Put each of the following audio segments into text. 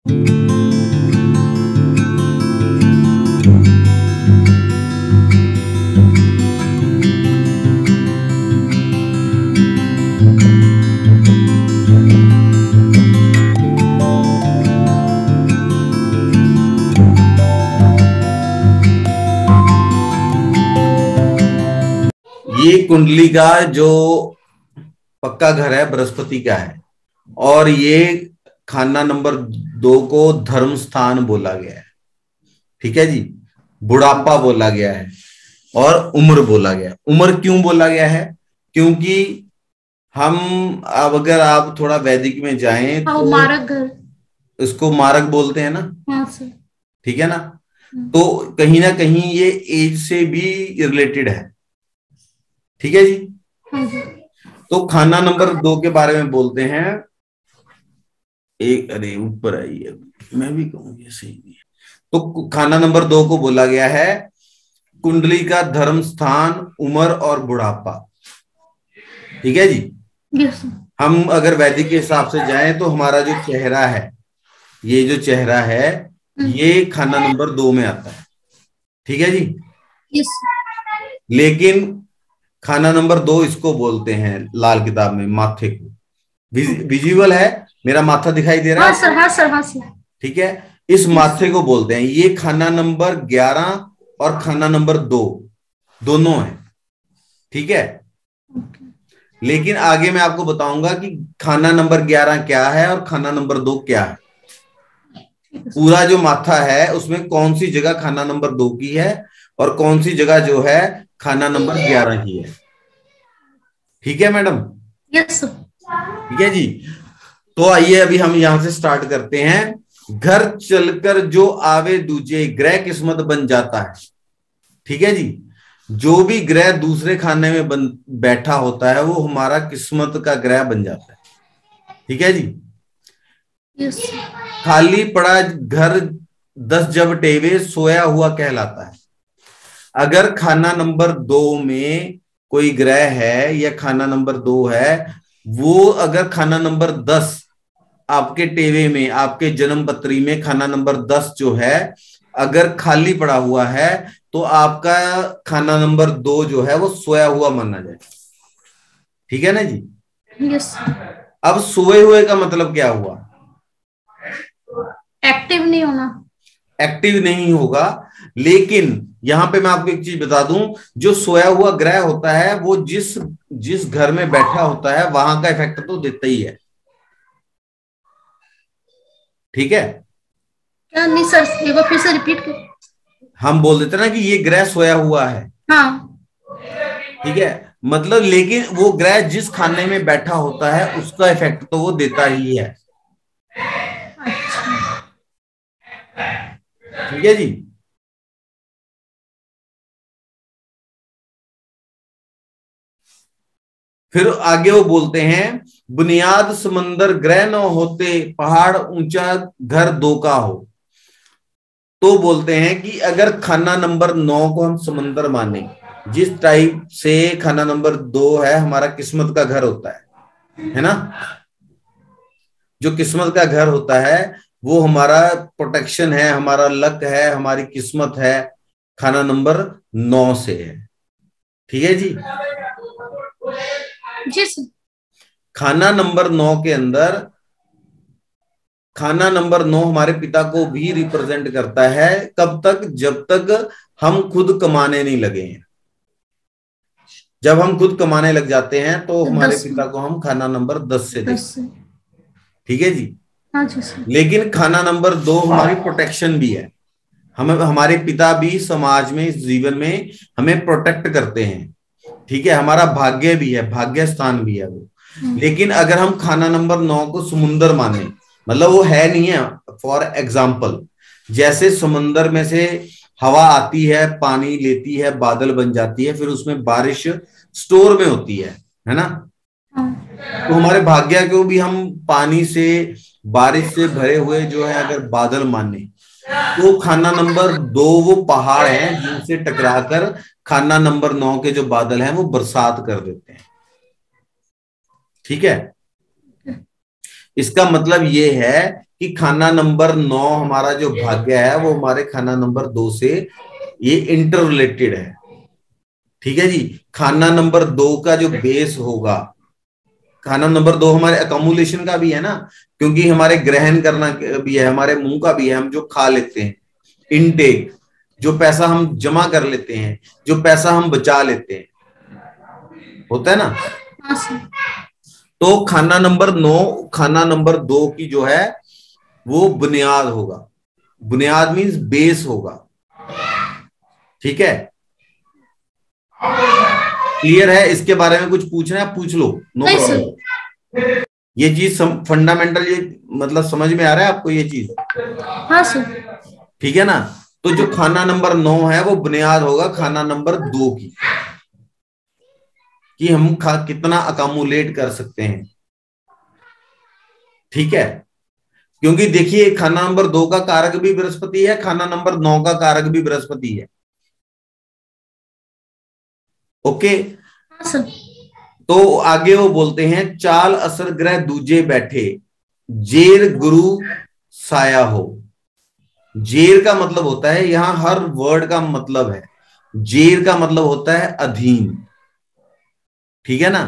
ये कुंडली का जो पक्का घर है बृहस्पति का है। और ये खाना नंबर दो को धर्म स्थान बोला गया है। ठीक है जी? बुढ़ापा बोला गया है और उम्र बोला गया उम्र क्यों बोला गया है? क्योंकि हम अब अगर आप थोड़ा वैदिक में जाएँ हाँ, तो मारक घर इसको मारक बोलते हैं ना? हाँ ठीक है ना? हम्म। तो कहीं ना कहीं ये एज से भी रिलेटेड है। ठीक है हाँ जी तो खाना नंबर दो के बारे में बोलते हैं। एक अरे ऊपर आई है। मैं भी कहूँगी सही नहीं है। तो खाना नंबर दो को बोला गया है कुंडली का धर्म स्थान उम्र और बुढ़ापा। ठीक है जी? हम अगर वैदिक के हिसाब से जाएँ तो हमारा जो चेहरा है ये जो चेहरा है ये खाना नंबर दो में आता है। ठीक है जी? यस लेकिन खाना नंबर दो इसको बोलते हैं लाल किताब में माथे को। विजिबल है मेरा माथा दिखाई दे रहा हाँ है सर हाँ सर हाँ सर। ठीक है? इस माथे को बोलते हैं। ये खाना नंबर ग्यारह और खाना नंबर दो। दोनों है। ठीक है? लेकिन आगे मैं आपको बताऊँगा कि खाना नंबर ग्यारह क्या है और खाना नंबर दो क्या है। पूरा जो माथा है उसमें कौन सी जगह खाना नंबर दो की है और कौन सी जगह जो है खाना नंबर ग्यारह की है? ठीक है मैडम? यस ठीक है जी? तो आइए अभी हम यहाँ से स्टार्ट करते हैं। घर चलकर जो आवे दूजे ग्रह किस्मत बन जाता है। ठीक है जी? जो भी ग्रह दूसरे खाने में बन बैठा होता है वो हमारा किस्मत का ग्रह बन जाता है। ठीक है जी? यस खाली पड़ा घर दस जब टेवे सोया हुआ कहलाता है। अगर खाना नंबर दो में कोई ग्रह है या खाना नंबर दो है वो अगर खाना नंबर दस आपके टेवे में आपके जन्म पत्री में खाना नंबर दस जो है अगर खाली पड़ा हुआ है तो आपका खाना नंबर दो जो है वो सोया हुआ माना जाए। ठीक है ना जी? यस अब सोए हुए का मतलब क्या हुआ? एक्टिव नहीं होना। एक्टिव नहीं होगा लेकिन यहाँ पे मैं आपको एक चीज़ बता दूँ जो सोया हुआ ग्रह होता है वो जिस जिस घर में बैठा होता है वहाँ का इफ़ेक्ट तो देता ही है। ठीक है? क्या नहीं सर एक बार फिर से रिपीट कर। हम बोल देते ना कि ये ग्रह सोया हुआ है। हाँ। ठीक है? मतलब लेकिन वो ग्रह जिस खाने में बैठा होता है उसका इफ़ेक्ट तो वो देता ही है। ठीक है जी? फिर आगे वो बोलते हैं बुनियाद समंदर ग्रह न होते, पहाड़ ऊँचा, घर दो का हो। तो बोलते हैं कि अगर खाना नंबर नौ को हम समंदर माने, जिस टाइप से खाना नंबर दो है, हमारा किस्मत का घर होता है है ना? जो किस्मत का घर होता है, वो हमारा प्रोटेक्शन है, हमारा लक है, हमारी किस्मत है, खाना नंबर नौ से है। ठीक है जी? जी खाना नंबर नौ के अंदर खाना नंबर नौ हमारे पिता को भी रिप्रेजेंट करता है कब तक? जब तक हम खुद कमाने नहीं लगे हैं। जब हम खुद कमाने लग जाते हैं तो हमारे पिता को हम खाना नंबर दस से हैं ठीक है जी? हाँ जी लेकिन खाना नंबर दो हमारी प्रोटेक्शन भी है। हमें हमारे पिता भी समाज में इस जीवन में हमें प्रोटेक्ट करते हैं। ठीक है? हमारा भाग्य भी है भाग्य स्थान भी है वो। लेकिन अगर हम खाना नंबर नौ को समुंदर माने मतलब वो है नहीं है फॉर एग्ज़ाम्पल जैसे समुंदर में से हवा आती है पानी लेती है बादल बन जाती है फिर उसमें बारिश स्टोर में होती है है ना? हाँ। तो हमारे भाग्य को भी हम पानी से बारिश से भरे हुए जो है अगर बादल माने तो खाना नंबर दो वो पहाड़ है जिनसे टकराकर खाना नंबर नौ के जो बादल हैं वो बरसात कर देते हैं। ठीक है? इसका मतलब ये है कि खाना नंबर नौ हमारा जो भाग्य है वो हमारे खाना नंबर दो से ये इंटर रिलेटेड है। ठीक है जी? खाना नंबर दो का जो बेस होगा खाना नंबर दो हमारे अकोमुलेशन का भी है ना? क्योंकि हमारे ग्रहण करना भी है हमारे मुँह का भी है हम जो खा लेते हैं इनटेक जो पैसा हम जमा कर लेते हैं जो पैसा हम बचा लेते हैं। होता है ना? हाँ तो खाना नंबर नौ खाना नंबर दो की जो है वो बुनियाद होगा। बुनियाद मीन्स बेस होगा। ठीक है? क्लियर है? इसके बारे में कुछ पूछना है? पूछ लो। नो प्रॉब्लम ये चीज़ फंडामेंटल ये मतलब समझ में आ रहा है आपको ये चीज़? हाँ सर ठीक है ना? तो जो खाना नंबर नौ है वो बुनियाद होगा खाना नंबर दो की। कि हम खा कितना अकामुलेट कर सकते हैं। ठीक है? क्योंकि देखिए खाना नंबर दो का कारक भी बृहस्पति है खाना नंबर नौ का कारक भी बृहस्पति है। ओके? हाँ सर। तो आगे वो बोलते हैं चाल असर ग्रह दूजे बैठे जेर गुरु साया हो। जेर का मतलब होता है यहाँ हर वर्ड का मतलब है। जेर का मतलब होता है अधीन। ठीक है ना?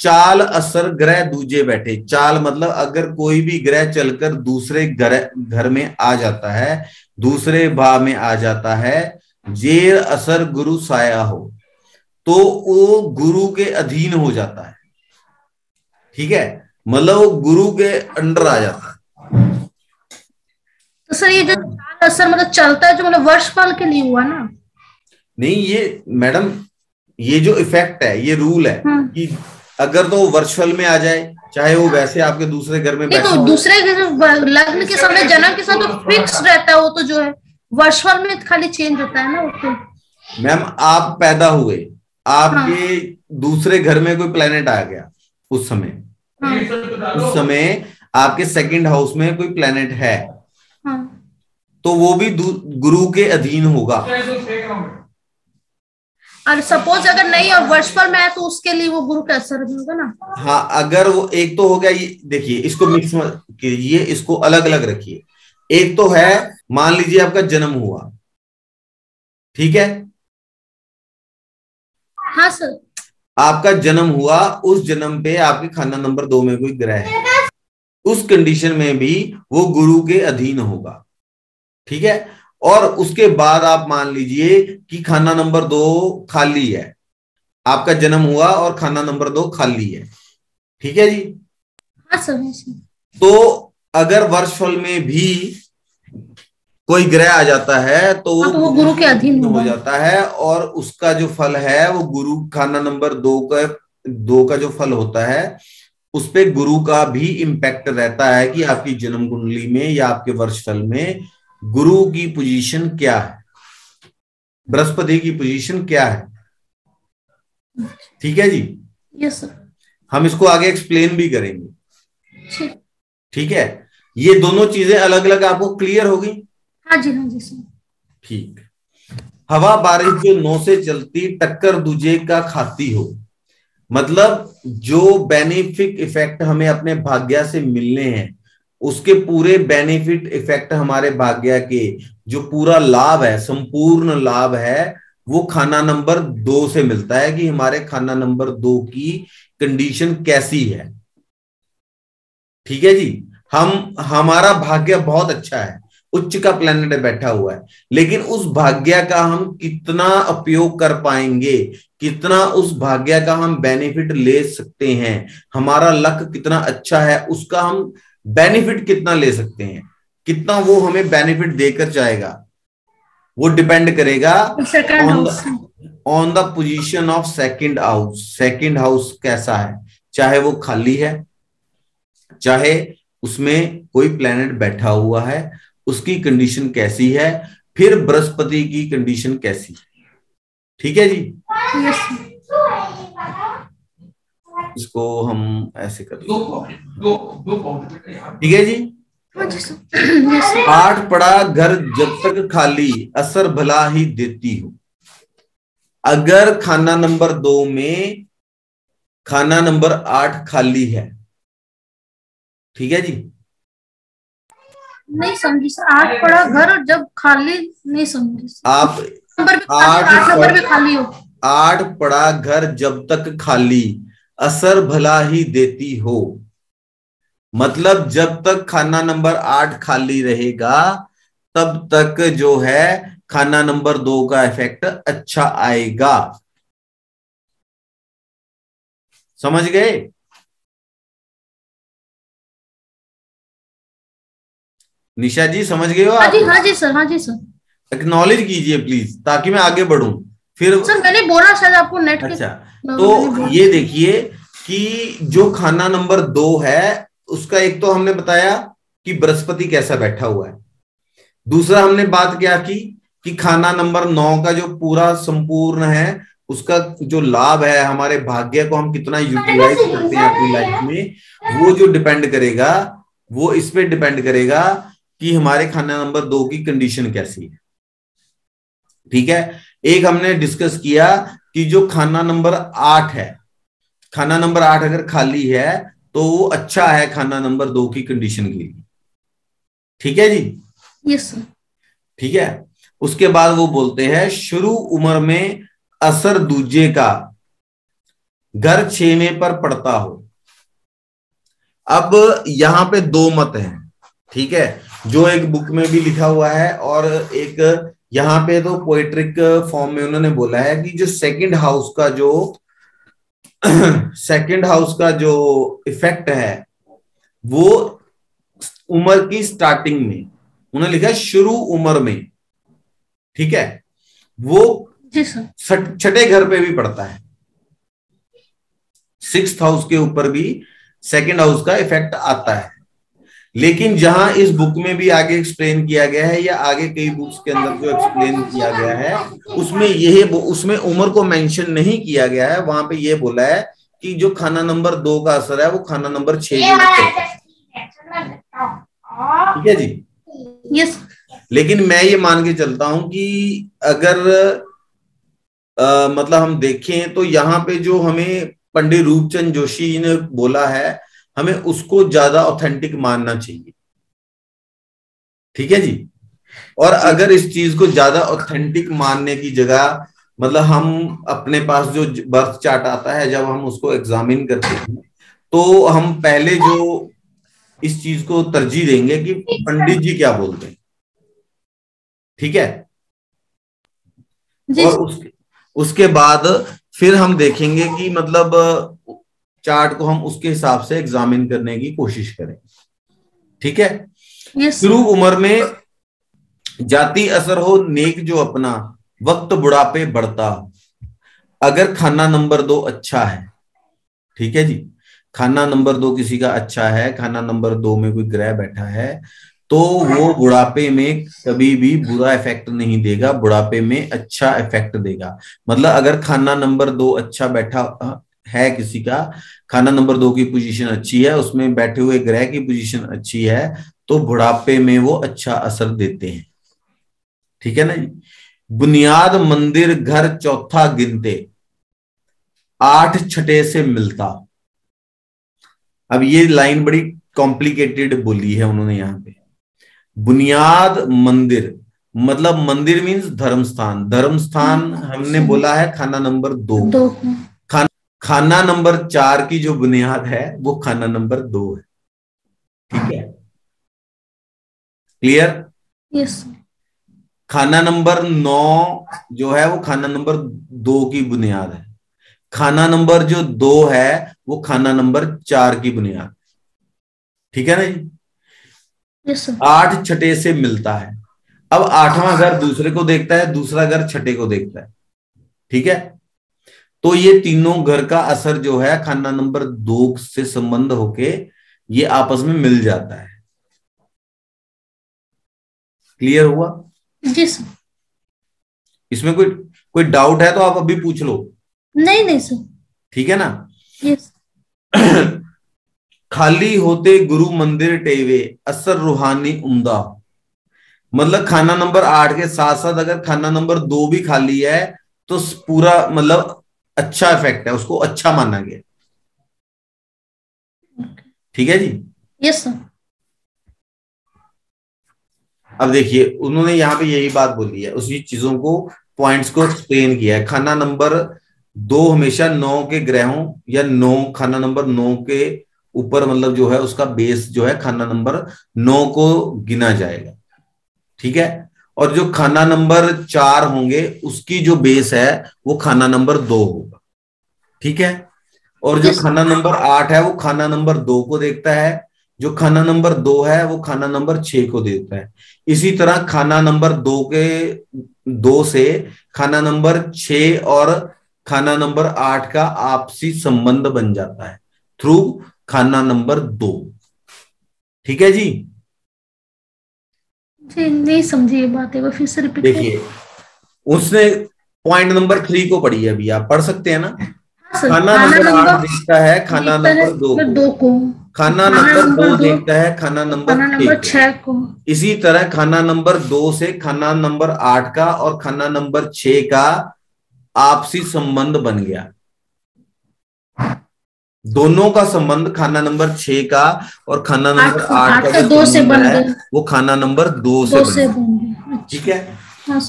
चाल असर ग्रह दूजे बैठे। चाल मतलब अगर कोई भी ग्रह चलकर दूसरे ग्रह घर में आ जाता है दूसरे भाव में आ जाता है जेर असर गुरु साया हो तो वो गुरु के अधीन हो जाता है। ठीक है? मतलब वो गुरु के अंडर आ जाता है। तो सर ये जो चाल असर मतलब चलता है जो मतलब वर्षफल के लिए हुआ ना? नहीं ये मैडम ये जो इफ़ेक्ट है ये रूल है हाँ। कि अगर तो वर्षफल में आ जाए चाहे वो वैसे आपके दूसरे घर में नहीं बैठा तो हो। दूसरे ब- लग्न के समय जन्म के समय तो फिक्स रहता है वो तो जो है। वर्षफल में खाली चेंज होता है ना वो तो। मैम आप पैदा हुए आपके दूसरे घर में कोई प्लेनेट आ गया उस समय। हाँ। उस समय आपके सेकंड हाउस में कोई प्लेनेट है। हाँ। तो वो भी गुरु के अधीन होगा। और सपोज़ अगर नहीं और वर्षफल में है तो उसके लिए वो गुरु का असर होगा ना। हाँ अगर वो एक तो हो गया ये देखिए इसको मिक्स कीजिए इसको अलग अलग रखिए। एक तो है मान लीजिए आपका जन्म हुआ। ठीक है? हाँ सर आपका जन्म हुआ उस जन्म पे आपके खाना नंबर दो में कोई ग्रह है। उस कंडीशन में भी वो गुरु के अधीन होगा। ठीक है? और उसके बाद आप मान लीजिए कि खाना नंबर दो खाली है। आपका जन्म हुआ और खाना नंबर दो खाली है। ठीक है जी? हाँ सर तो अगर वर्षफल में भी कोई ग्रह आ जाता है तो हाँ, तो वो गुरु के अधीन हो जाता है और उसका जो फल है वो गुरु खाना नंबर दो का दो का जो फल होता है उस पर गुरु का भी इम्पैक्ट रहता है कि आपकी जन्म कुंडली में या आपके वर्षफल में। गुरु की पोजीशन क्या है? बृहस्पति की पोजीशन क्या है? ठीक है जी? यस सर हम इसको आगे एक्सप्लेन भी करेंगे। ठीक। ठीक है? ये दोनों चीज़ें अलग अलग आपको क्लियर होगी? हाँ जी हाँ जी सर ठीक। हवा बारिश जो नौ से चलती टक्कर दूजे का खाती हो। मतलब जो बेनिफिक इफ़ेक्ट हमें अपने भाग्य से मिलने हैं उसके पूरे बेनिफिट इफ़ेक्ट हमारे भाग्य के, जो पूरा लाभ है, संपूर्ण लाभ है, वो खाना नंबर दो से मिलता है कि हमारे खाना नंबर दो की कंडीशन कैसी है। ठीक है जी? हम, हमारा भाग्य बहुत अच्छा है। उच्च का प्लेनेट बैठा हुआ है। लेकिन उस भाग्य का हम कितना उपयोग कर पाएँगे? कितना उस भाग्य का हम बेनिफिट ले सकते हैं? हमारा लक कितना अच्छा है? उसका हम बेनिफिट कितना ले सकते हैं? कितना वो हमें बेनिफिट देकर जाएगा? वो डिपेंड करेगा on the position of second house second house कैसा है? चाहे वो खाली है चाहे उसमें कोई प्लेनेट बैठा हुआ है उसकी कंडीशन कैसी है फिर बृहस्पति की कंडीशन कैसी? है ठीक है जी? यस इसको हम ऐसे कर दो पॉइंट दो दो पॉइंट ठीक है जी? हाँ आठ पड़ा घर जब तक खाली असर भला ही देती हो। अगर खाना नंबर दो में खाना नंबर आठ खाली है ठीक है जी? नहीं समझी सर। आठ पड़ा घर जब खाली नहीं समझी आप आठ नंबर भी खाली हो। आठ पड़ा घर जब तक खाली असर भला ही देती हो। मतलब जब तक खाना नंबर आठ खाली रहेगा तब तक जो है खाना नंबर दो का इफ़ेक्ट अच्छा आएगा। समझ गए? निशा जी समझ गए हो हाँ आप? जी हाँ जी सर हाँ जी सर। एक्नॉलेज कीजिए प्लीज़ ताकि मैं आगे बढ़ू। फिर सर मैंने बोला शायद आपको नेट अच्छा मैंने तो ये देखिए कि जो खाना नंबर दो है उसका एक तो हमने बताया कि बृहस्पति कैसा बैठा हुआ है। दूसरा हमने बात क्या की कि खाना नंबर नौ का जो पूरा संपूर्ण है उसका जो लाभ है हमारे भाग्य को हम कितना यूटिलाइज करते हैं अपनी लाइफ में वो जो डिपेंड करेगा वो इस पे डिपेंड करेगा कि हमारे खाना नंबर दो की कंडीशन कैसी है। ठीक है? एक हमने डिस्कस किया कि जो खाना नंबर आठ है खाना नंबर आठ अगर खाली है तो वो अच्छा है खाना नंबर दो की कंडीशन के लिए। ठीक है जी? यस ठीक है? उसके बाद वो बोलते हैं शुरू उम्र में असर दूजे का घर छेवे पर पड़ता हो। अब यहाँ पे दो मत हैं ठीक है? जो एक बुक में भी लिखा हुआ है और एक यहाँ पे तो पोएट्रिक फॉर्म में उन्होंने बोला है कि जो सेकंड हाउस का जो सेकंड हाउस का जो इफ़ेक्ट है वो उम्र की स्टार्टिंग में उन्होंने लिखा है शुरू उम्र में ठीक है? वो छठ- छठे घर पे भी पड़ता है। सिक्स हाउस के ऊपर भी सेकंड हाउस का इफ़ेक्ट आता है। लेकिन जहाँ इस बुक में भी आगे एक्सप्लेन किया गया है या आगे कई बुक्स के अंदर जो एक्सप्लेन किया गया है उसमें यह उसमें उम्र को मेंशन नहीं किया गया है। वहाँ पे ये बोला है कि जो खाना नंबर दो का असर है वो खाना नंबर छह है। ठीक है जी? यस लेकिन मैं ये मान के चलता हूँ कि अगर अ, मतलब हम देखें तो यहाँ पे जो हमें पंडित रूपचंद जोशी जी ने बोला है हमें उसको ज़्यादा ऑथेंटिक मानना चाहिए। ठीक है जी? और अगर इस चीज़ को ज़्यादा ऑथेंटिक मानने की जगह मतलब हम अपने पास जो बर्थ चार्ट आता है जब हम उसको एग्जामिन करते हैं तो हम पहले जो इस चीज़ को तरजीह देंगे कि पंडित जी क्या बोलते हैं। ठीक है? और उसके उसके बाद फिर हम देखेंगे कि मतलब चार्ट को हम उसके हिसाब से एग्जामिन करने की कोशिश करें। ठीक है? शुरू उम्र में जाति असर हो नेक जो अपना वक्त बुढ़ापे बढ़ता। हो अगर खाना नंबर दो अच्छा है ठीक है जी? खाना नंबर दो किसी का अच्छा है खाना नंबर दो में कोई ग्रह बैठा है तो वो बुढ़ापे में कभी भी बुरा इफ़ेक्ट नहीं देगा बुढ़ापे में अच्छा इफ़ेक्ट देगा। मतलब अगर खाना नंबर दो अच्छा बैठा है किसी का, खाना नंबर दो की पोजीशन अच्छी है, उसमें बैठे हुए ग्रह की पोजीशन अच्छी है तो बुढ़ापे में वो अच्छा असर देते हैं। ठीक है ना जी? बुनियाद मंदिर घर चौथा गिनते, आठ छठे से मिलता। अब ये लाइन बड़ी कॉम्प्लिकेटेड बोली है उन्होंने यहाँ पे। बुनियाद मंदिर मतलब मंदिर मीन्स धर्म स्थान धर्म स्थान हमने बोला है खाना नंबर दो। दो। खाना नंबर चार की जो बुनियाद है वो खाना नंबर दो है। ठीक है? क्लियर यस खाना नंबर नौ जो है वो खाना नंबर दो की बुनियाद है। खाना नंबर जो दो है वो खाना नंबर चार की बुनियाद। ठीक है ना जी? यस आठ छठे से मिलता है। अब आठवां घर दूसरे को देखता है दूसरा घर छठे को देखता है। ठीक है? तो ये तीनों घर का असर जो है खाना नंबर दो से संबंध होके ये आपस में मिल जाता है। क्लियर हुआ? जी सर। इसमें कोई कोई डाउट है तो आप अभी पूछ लो। नहीं नहीं सर। ठीक है ना? यस खाली होते गुरु मंदिर टेवे असर रूहानी उमदा। मतलब खाना नंबर आठ के साथ साथ अगर खाना नंबर दो भी खाली है तो पूरा मतलब अच्छा इफ़ेक्ट है उसको अच्छा माना गया। ठीक है जी? यस सर अब देखिए उन्होंने यहाँ पे यही बात बोली है उसी चीज़ों को पॉइंट्स को एक्सप्लेन किया है। खाना नंबर दो हमेशा नौ के ग्रहों या नौ खाना नंबर नौ के ऊपर मतलब जो है उसका बेस जो है खाना नंबर नौ को गिना जाएगा। ठीक है? और जो खाना नंबर चार होंगे उसकी जो बेस है वो खाना नंबर दो होगा ठीक है और जो खाना नंबर आठ है वो खाना नंबर दो को देखता है जो खाना नंबर दो है वो खाना नंबर छह को देता है इसी तरह खाना नंबर दो के दो से खाना नंबर छ और खाना नंबर आठ का आपसी संबंध बन जाता है थ्रू खाना नंबर दो ठीक है जी जी नहीं समझी ये बात है वो फिर से रिपीट देखिए उसने पॉइंट नंबर थ्री को पढ़ी अभी आप पढ़ सकते हैं ना? हाँ खाना नंबर आठ देखता है खाना नंबर दो को। दो को। खाना नंबर दो देखता है खाना नंबर खाना नंबर छह को। इसी तरह खाना नंबर दो से खाना नंबर आठ का और खाना नंबर छ का आपसी संबंध बन गया। दोनों का संबंध खाना नंबर छ का और खाना नंबर आठ, का दो से बन है वो खाना नंबर दो से, से बन अच्छा। ठीक है? हाँ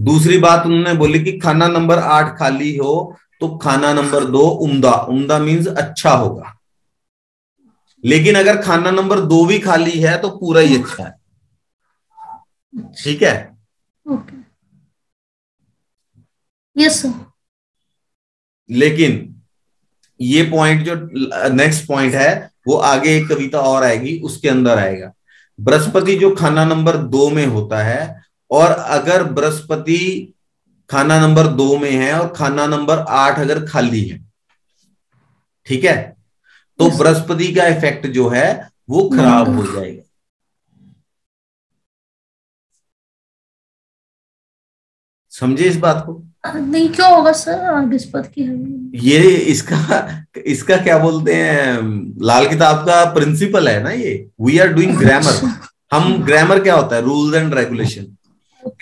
दूसरी बात उन्होंने बोली कि खाना नंबर आठ खाली हो तो खाना नंबर दो उम्दा। उम्दा मीन्स अच्छा होगा। लेकिन अगर खाना नंबर दो भी खाली है तो पूरा ही अच्छा है। ठीक है? ओके। यस सर लेकिन ये पॉइंट जो नेक्स्ट पॉइंट है वो आगे एक कविता और आएगी उसके अंदर आएगा। बृहस्पति जो खाना नंबर दो में होता है और अगर बृहस्पति खाना नंबर दो में है और खाना नंबर आठ अगर खाली है ठीक है? तो बृहस्पति का इफ़ेक्ट जो है वो खराब हो जाएगा। समझे इस बात को? नहीं क्यों होगा सर? बृहस्पति की है। ये इसका इसका क्या बोलते हैं लाल किताब का प्रिंसिपल है ना ये? वी आर डूइंग ग्रामर हम ग्रामर क्या होता है? रूल्स एंड रेगुलेशन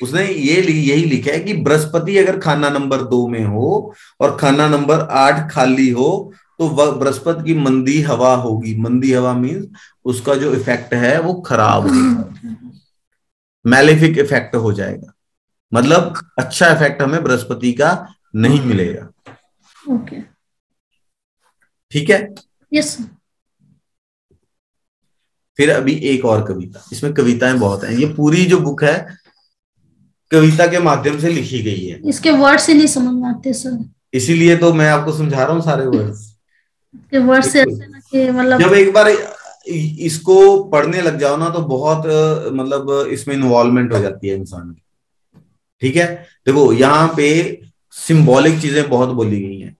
उसने ये यही लिखा है कि बृहस्पति अगर खाना नंबर दो में हो और खाना नंबर आठ खाली हो तो बृहस्पति की मंदी हवा होगी। मंदी हवा मीन्स उसका जो इफ़ेक्ट है वो खराब होगा। मैलिफिक इफ़ेक्ट हो जाएगा। मतलब अच्छा इफ़ेक्ट हमें बृहस्पति का नहीं मिलेगा। ओके ठीक है? यस फिर अभी एक और कविता। इसमें कविताएँ बहुत हैं। ये पूरी जो बुक है कविता के माध्यम से लिखी गई है। इसके वर्ड से नहीं समझ में आते सर इसीलिए तो मैं आपको समझा रहा हूँ सारे वर्ड्स के वर्ड से ऐसे ना कि मतलब जब एक बार इसको पढ़ने लग जाओ ना तो बहुत मतलब इसमें इन्वॉल्वमेंट हो जाती है इंसान की। ठीक है? देखो यहाँ पे सिंबॉलिक चीज़ें बहुत बोली गई हैं।